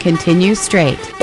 Continue straight.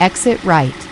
Exit right.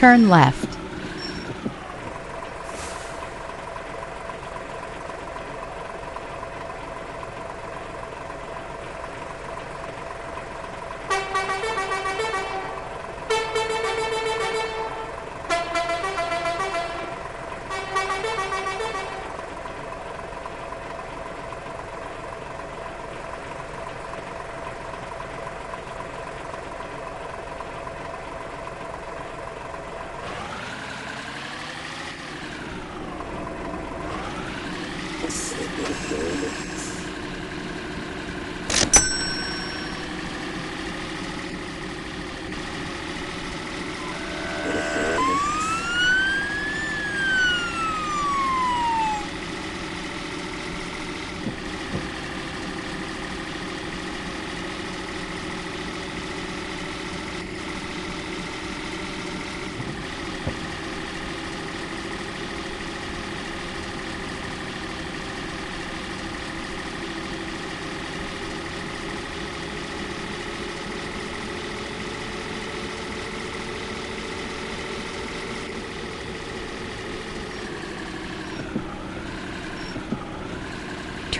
Turn left.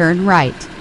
Turn right.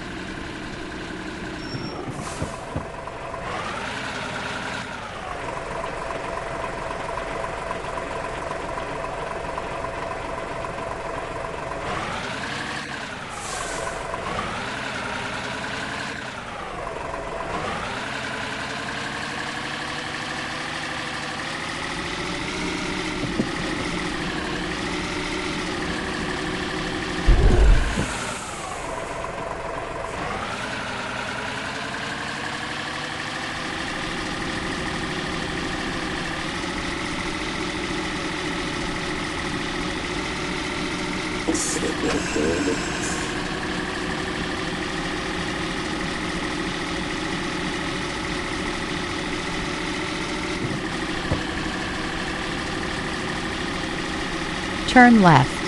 Turn left.